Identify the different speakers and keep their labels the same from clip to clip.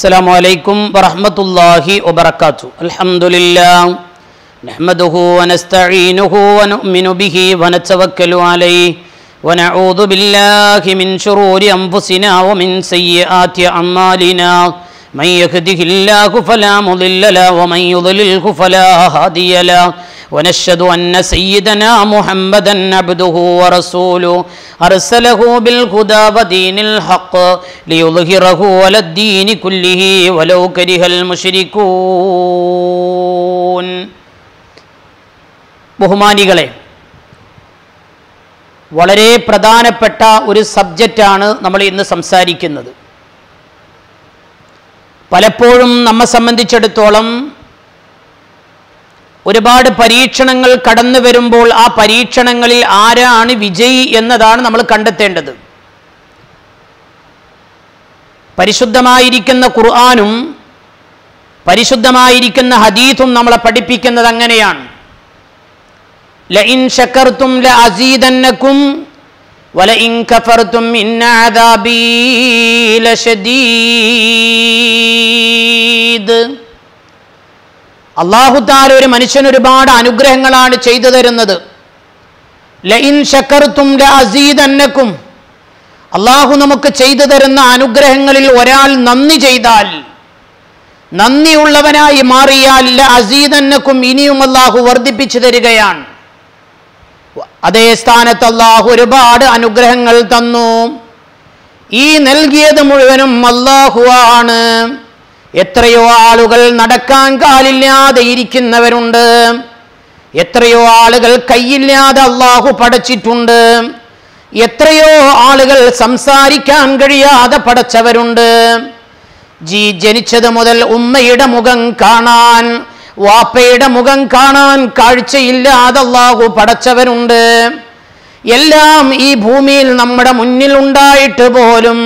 Speaker 1: السلام عليكم ورحمة الله وبركاته الحمد لله نحمده ونستعينه ونؤمن به ونتوكل عليه ونعوذ بالله من شرور أنفسنا ومن سيئات أعمالنا من يهده الله فلا مضل له ومن يضلله فلا هادي له ونشهد أن سيدنا محمدا عبده ورسوله أرسله بالهدى ودين الحق ليظهره على الدين كله ولو كره المشركون ബഹുമാനികളെ വളരെ പ്രധാനപ്പെട്ട ഒരു സബ്ജക്റ്റാണ് നമ്മൾ ഇന്ന് സംസാരിക്കുന്നത് പലപ്പോഴും നമ്മെ സംബന്ധിച്ചിടത്തോളം ഒരുപാട് പരീക്ഷണങ്ങൾ കടന്നു വരുമ്പോൾ ആ പരീക്ഷണങ്ങളിൽ ആരാണ് വിജയി എന്നതാണ് നമ്മൾ കണ്ടെത്തേണ്ടത്. പരിശുദ്ധമായിരിക്കുന്ന ഖുർആാനും പരിശുദ്ധമായിരിക്കുന്ന ഹദീത്തും നമ്മളെ പഠിപ്പിക്കുന്നത് അങ്ങനെയാണ്. ലഇൻ ശക്കർത്തും ലഅസീദന്നകും വലഇൻ إن عذابي ലശദീദ് അള്ളാഹുത്താല ഒരു മനുഷ്യന് ഒരുപാട് അനുഗ്രഹങ്ങളാണ് ചെയ്തു തരുന്നത്. ലഇൻ ശക്കർത്തും ലഅസീദന്നകും അള്ളാഹു നമുക്ക് ചെയ്തു തരുന്ന അനുഗ്രഹങ്ങളിൽ ഒരാൾ നന്ദി ചെയ്താൽ നന്ദിയുള്ളവനായി മാറിയാൽ അസീദന്നക്കും ഇനിയും അള്ളാഹു വർദ്ധിപ്പിച്ചു തരികയാണ്. അതേ സ്ഥാനത്ത് അള്ളാഹു ഒരുപാട് അനുഗ്രഹങ്ങൾ തന്നു. ഈ നൽകിയത് മുഴുവനും അള്ളാഹു ആണ്. എത്രയോ ആളുകൾ നടക്കാൻ കാലില്ലാതെ ഇരിക്കുന്നവരുണ്ട്. എത്രയോ ആളുകൾ കൈയില്ലാതെ അള്ളാഹു പടച്ചിട്ടുണ്ട് എത്രയോ ആളുകൾ സംസാരിക്കാൻ കഴിയാതെ പടച്ചവരുണ്ട് ജി ജനിച്ചത് മുതൽ ഉമ്മയുടെ മുഖം കാണാൻ വാപ്പയുടെ മുഖം കാണാൻ കാഴ്ചയില്ലാതെ അള്ളാഹു പടച്ചവരുണ്ട് എല്ലാം ഈ ഭൂമിയിൽ നമ്മുടെ മുന്നിൽ ഉണ്ടായിട്ട് പോലും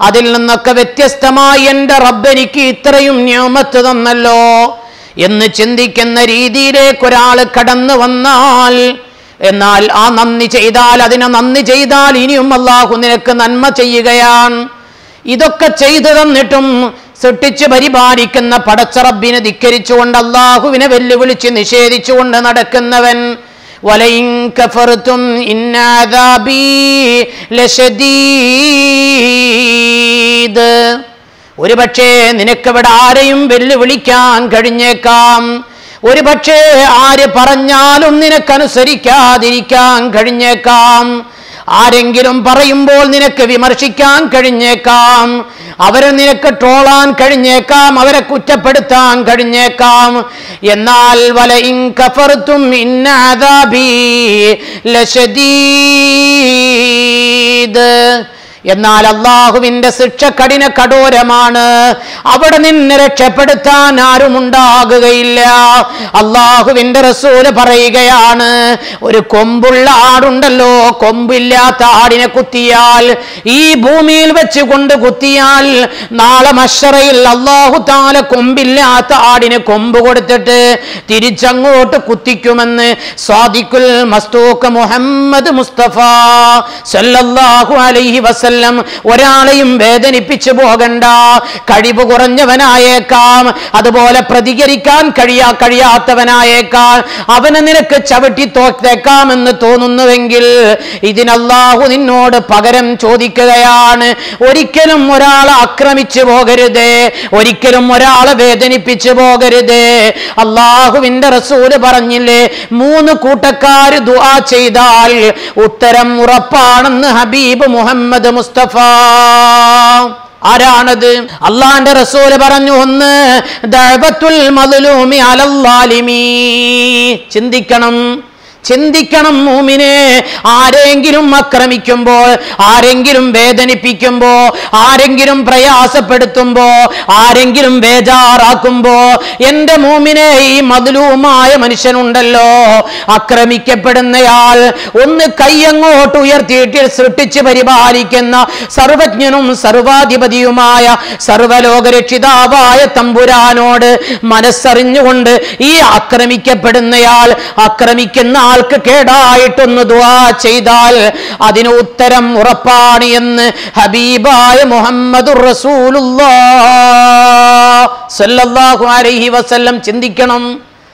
Speaker 1: അതിൽ നിന്നൊക്കെ വ്യത്യസ്തമായി എന്റെ റബ്ബെനിക്ക് ഇത്രയും നിയമത്ത് തന്നല്ലോ എന്ന് ചിന്തിക്കുന്ന രീതിയിലേക്ക് ഒരാൾ കടന്നു വന്നാൽ എന്നാൽ ആ നന്ദി ചെയ്താൽ അതിനെ നന്ദി ചെയ്താൽ ഇനിയും അള്ളാഹു നിനക്ക് നന്മ ചെയ്യുകയാണ്. ഇതൊക്കെ ചെയ്തു തന്നിട്ടും സൃഷ്ടിച്ച് പരിപാലിക്കുന്ന പടച്ചറബിനെ ധിക്കരിച്ചുകൊണ്ട് അള്ളാഹുവിനെ വെല്ലുവിളിച്ച് നിഷേധിച്ചുകൊണ്ട് നടക്കുന്നവൻ ഒരു പക്ഷേ നിനക്കവിടെ ആരെയും വെല്ലുവിളിക്കാൻ കഴിഞ്ഞേക്കാം. ഒരു പക്ഷേ ആര് പറഞ്ഞാലും നിനക്കനുസരിക്കാതിരിക്കാൻ കഴിഞ്ഞേക്കാം. ആരെങ്കിലും പറയുമ്പോൾ നിനക്ക് വിമർശിക്കാൻ കഴിഞ്ഞേക്കാം. അവരെ നിനക്ക് ട്രോളാൻ കഴിഞ്ഞേക്കാം. അവരെ കുറ്റപ്പെടുത്താൻ കഴിഞ്ഞേക്കാം. എന്നാൽ വല ഇൻ കഫർത്തും ഇന്നാദാബി ലശദീദ്. എന്നാൽ അള്ളാഹുവിന്റെ ശിക്ഷ കഠിന കഠോരമാണ്. അവിടെ നിന്ന് രക്ഷപ്പെടുത്താൻ ആരും ഉണ്ടാകുകയില്ല. അള്ളാഹുവിന്റെ റസൂൽ പറയുകയാണ് ഒരു കൊമ്പുള്ള ആടുണ്ടല്ലോ കൊമ്പില്ലാത്ത ആടിനെ കുത്തിയാൽ ഈ ഭൂമിയിൽ വെച്ച് കൊണ്ട് കുത്തിയാൽ നാളെ മഷറയിൽ അള്ളാഹു താല കൊമ്പില്ലാത്ത ആടിന് കൊമ്പ് കൊടുത്തിട്ട് തിരിച്ചങ്ങോട്ട് കുത്തിക്കുമെന്ന് സ്വാദിക്കുൽ മസ്തൂക്ക് മുഹമ്മദ് മുസ്തഫ സല്ലല്ലാഹു അലൈഹി വസല്ലം വസല്ലം ഒരാളെയും വേദനിപ്പിച്ചു പോകണ്ട. കഴിവ് കുറഞ്ഞവനായേക്കാം. അതുപോലെ പ്രതികരിക്കാൻ കഴിയാ കഴിയാത്തവനായേക്കാം. അവനെ നിനക്ക് ചവിട്ടി തോറ്റേക്കാമെന്ന് തോന്നുന്നുവെങ്കിൽ ഇതിനല്ലാഹു നിന്നോട് പകരം ചോദിക്കുകയാണ്. ഒരിക്കലും ഒരാളെ ആക്രമിച്ചു പോകരുത്. ഒരിക്കലും ഒരാളെ വേദനിപ്പിച്ചു പോകരുത്. അള്ളാഹുവിന്റെ റസൂൽ പറഞ്ഞില്ലേ മൂന്ന് കൂട്ടക്കാർ ദുആ ചെയ്താൽ ഉത്തരം ഉറപ്പാണെന്ന് ഹബീബ് മുഹമ്മദ് മുസ്തഫ. ആരാണത്? അള്ളാന്റെ റസൂൽ പറഞ്ഞു ഒന്ന് ദഴബത്തുൽ മതുലൂമി അലല്ലാലിമീ ചിന്തിക്കണം. ചിന്തിക്കണം മൂമിനെ. ആരെങ്കിലും ആക്രമിക്കുമ്പോൾ ആരെങ്കിലും വേദനിപ്പിക്കുമ്പോ ആരെങ്കിലും പ്രയാസപ്പെടുത്തുമ്പോ ആരെങ്കിലും ബേജാറാക്കുമ്പോ എന്റെ മൂമിനെ ഈ മതിലൂമായ മനുഷ്യനുണ്ടല്ലോ. ആക്രമിക്കപ്പെടുന്നയാൾ ഒന്ന് കൈയങ്ങോട്ട് ഉയർത്തിയിട്ട് സൃഷ്ടിച്ച് പരിപാലിക്കുന്ന സർവജ്ഞനും സർവാധിപതിയുമായ സർവലോകരക്ഷിതാവായ തമ്പുരാനോട് മനസ്സറിഞ്ഞുകൊണ്ട് ഈ ആക്രമിക്കപ്പെടുന്നയാൾ ആക്രമിക്കുന്ന ആൾക്ക് കേടായിട്ടൊന്ന് ദുവാ ചെയ്താൽ അതിന് ഉത്തരം ഉറപ്പാണ് എന്ന് ഹബീബായ മുഹമ്മദ് റസൂലുള്ളാഹ് സല്ലല്ലാഹു അലൈഹി വസല്ലം ചിന്തിക്കണം.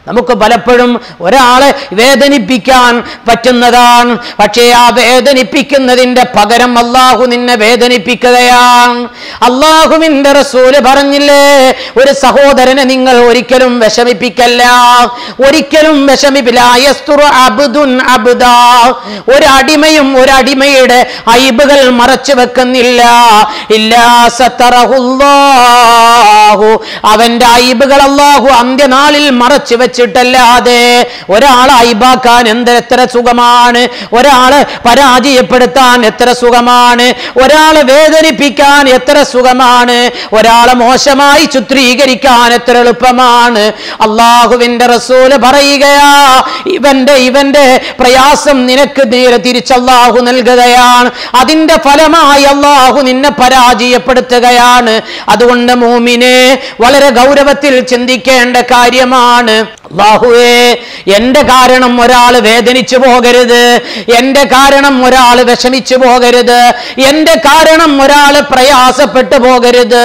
Speaker 1: നമുക്ക് പലപ്പോഴും ഒരാളെ വേദനിപ്പിക്കാൻ പറ്റുന്നതാണ്. പക്ഷേ ആ വേദനിപ്പിക്കുന്നതിന്റെ പകരം അള്ളാഹു നിന്നെ വേദനിപ്പിക്കുകയാണ്. അള്ളാഹുവിന്റെ റസൂൽ പറഞ്ഞില്ലേ ഒരു സഹോദരനെ നിങ്ങൾ ഒരിക്കലും വിഷമിപ്പിക്കല്ല. ഒരിക്കലും വിഷമിപ്പില്ല. ഒരു അടിമയും ഒരു അടിമയുടെ ഐബുകൾ മറച്ചു വെക്കുന്നില്ല. അവന്റെ ഐബുകൾ അള്ളാഹു അന്ത്യനാളിൽ മറച്ചു വെച്ചിട്ടല്ലാതെ ഒരാളെ അയിബാക്കാൻ എന്ത് എത്ര സുഖമാണ്? ഒരാളെ പരാജയപ്പെടുത്താൻ എത്ര സുഖമാണ്? ഒരാളെ വേദനിപ്പിക്കാൻ എത്ര സുഖമാണ്? ഒരാളെ മോശമായി ചിത്രീകരിക്കാൻ എത്ര എളുപ്പമാണ്? അള്ളാഹുവിന്റെ റസൂൽ പറയുകയാ ഇവന്റെ ഇവന്റെ പ്രയാസം നിനക്ക് നേരെ തിരിച്ചല്ലാഹു നൽകുകയാണ്. അതിന്റെ ഫലമായി അള്ളാഹു നിന്നെ പരാജയപ്പെടുത്തുകയാണ്. അതുകൊണ്ട് മൂമിനെ വളരെ ഗൗരവത്തിൽ ചിന്തിക്കേണ്ട കാര്യമാണ്. അള്ളാഹുവേ എന്റെ കാരണം ഒരാൾ വേദനിച്ചു പോകരുത്. എന്റെ കാരണം ഒരാൾ വിഷമിച്ചു പോകരുത്. എന്റെ കാരണം ഒരാൾ പ്രയാസപ്പെട്ടു പോകരുത്.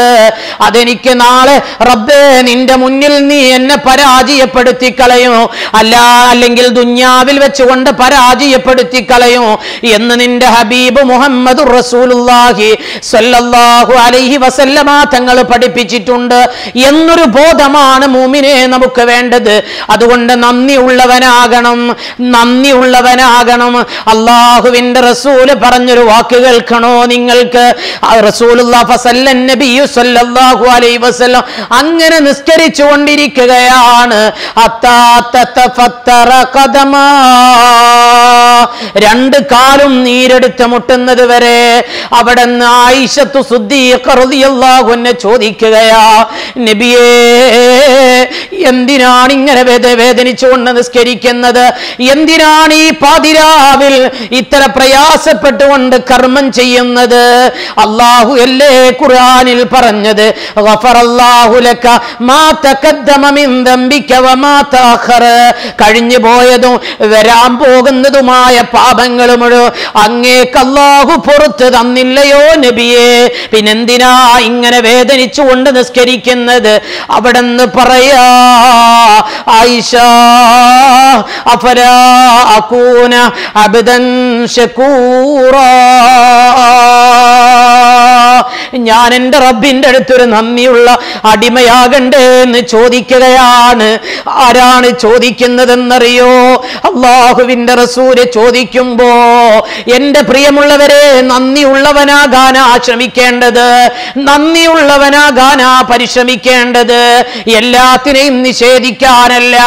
Speaker 1: അതെനിക്ക് നാളെ റബ്ബേ നിന്റെ മുന്നിൽ നീ എന്നെ പരാജയപ്പെടുത്തി കളയോ അല്ല അല്ലെങ്കിൽ ദുന്യാവിൽ വെച്ചുകൊണ്ട് പരാജയപ്പെടുത്തി കളയോ എന്ന് നിന്റെ ഹബീബ് മുഹമ്മദ് റസൂലുല്ലാഹി സല്ലല്ലാഹു അലൈഹി വസല്ലമ തങ്ങൾ പഠിപ്പിച്ചിട്ടുണ്ട്. എന്നൊരു ബോധമാണ് മൂമിനെ നമുക്ക് വേണ്ടത്. അതുകൊണ്ട് നന്ദി ഉള്ളവനാകണം നന്ദി ഉള്ളവനാകണം അള്ളാഹുവിന്റെ റസൂൽ പറഞ്ഞൊരു വാക്ക് കേൾക്കണോ നിങ്ങൾക്ക്? അങ്ങനെ നിസ്കരിച്ചു കൊണ്ടിരിക്കുകയാണ്. രണ്ട് കാലും നീരെടുത്ത് മുട്ടുന്നത് വരെ അവിടെ ആയിഷത്തു സുദ്ദീഖ്റളിയല്ലാഹുവിനെ ചോദിക്കുകയാ നബിയേ എന്തിനാണ് വേദ വേദനിച്ചുകൊണ്ട് നിസ്കരിക്കുന്നത് എന്തിനാണ് ഈ പാതിരാവിൽ ഇത്ര പ്രയാസപ്പെട്ടുകൊണ്ട് കർമ്മം ചെയ്യുന്നത്? അള്ളാഹു അല്ലേ ഖുർആനിൽ പറഞ്ഞത് കഴിഞ്ഞു പോയതും വരാൻ പോകുന്നതുമായ പാപങ്ങൾ അങ്ങേക്ക് അള്ളാഹു പുറത്ത് തന്നില്ലയോ നബിയെ? പിന്നെന്തിനാ ഇങ്ങനെ വേദനിച്ചുകൊണ്ട് നിസ്കരിക്കുന്നത്? അവിടെ നിന്ന് പറയാ ആയിഷ അഫലാ അകൂന അബ്ദൻ ശകൂറാ ഞാൻ എന്റെ റബ്ബിന്റെ അടുത്തൊരു നന്ദിയുള്ള അടിമയാകണ്ടേ എന്ന് ചോദിക്കുകയാണ്. ആരാണ് ചോദിക്കുന്നതെന്നറിയോ? അള്ളാഹുവിന്റെ റസൂര് ചോദിക്കുമ്പോ എന്റെ പ്രിയമുള്ളവരെ നന്ദിയുള്ളവനാകാനാ ശ്രമിക്കേണ്ടത്. നന്ദിയുള്ളവനാകാനാ പരിശ്രമിക്കേണ്ടത്. എല്ലാത്തിനെയും നിഷേധിക്കാനല്ല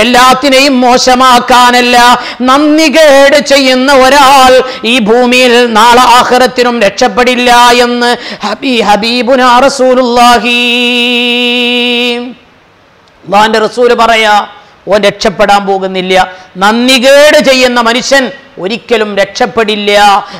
Speaker 1: എല്ലാത്തിനെയും മോശമാക്കാനല്ല. നന്ദി കേട് ചെയ്യുന്ന ഒരാൾ ഈ ഭൂമിയിൽ നാളെ ആഹ്റത്തിനും രക്ഷപ്പെടില്ല എന്ന് അള്ളാന്റെ റസൂൽ പറയാ ഓൻ രക്ഷപ്പെടാൻ പോകുന്നില്ല. നന്ദികേട് ചെയ്യുന്ന മനുഷ്യൻ ഒരിക്കലും രക്ഷപ്പെടില്ല.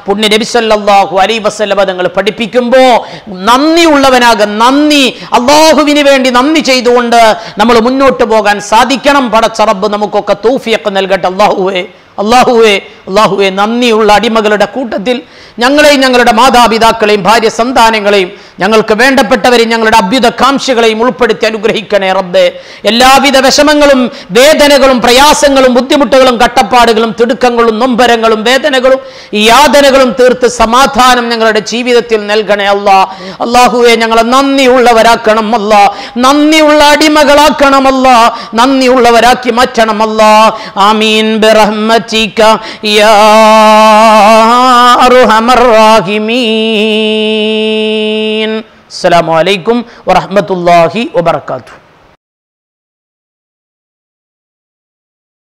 Speaker 1: പുണ്യ നബി അലൈ അലൈഹി നിങ്ങൾ പഠിപ്പിക്കുമ്പോൾ നന്ദിയുള്ളവനാകും നന്ദി അള്ളാഹുവിന് വേണ്ടി നന്ദി ചെയ്തുകൊണ്ട് നമ്മൾ മുന്നോട്ട് പോകാൻ സാധിക്കണം. പടച്ചറബ് നമുക്കൊക്കെ തൂഫിയൊക്കെ നൽകട്ടെ. അള്ളാഹുവേ അള്ളാഹുവെ അള്ളാഹുവെ നന്ദിയുള്ള അടിമകളുടെ കൂട്ടത്തിൽ ഞങ്ങളെയും ഞങ്ങളുടെ മാതാപിതാക്കളെയും ഭാര്യ സന്താനങ്ങളെയും ഞങ്ങൾക്ക് വേണ്ടപ്പെട്ടവരെയും ഞങ്ങളുടെ അഭ്യുതകാംക്ഷികളെയും ഉൾപ്പെടുത്തി അനുഗ്രഹിക്കണേ റബ്ബേ. എല്ലാവിധ വിഷമങ്ങളും വേദനകളും പ്രയാസങ്ങളും ബുദ്ധിമുട്ടുകളും കട്ടപ്പാടുകളും തിടുക്കങ്ങളും നൊമ്പരങ്ങളും വേദനകളും യാതനകളും തീർത്ത് സമാധാനം ഞങ്ങളുടെ ജീവിതത്തിൽ നൽകണേ അല്ലാ അള്ളാഹുവെ ഞങ്ങളെ നന്ദിയുള്ളവരാക്കണം അല്ല നന്ദിയുള്ള അടിമകളാക്കണം അല്ല നന്ദിയുള്ളവരാക്കി മാറ്റണം അല്ല ആമീൻ. برحمتك يا أرحم الراحمين. السلام عليكم ورحمة الله وبركاته.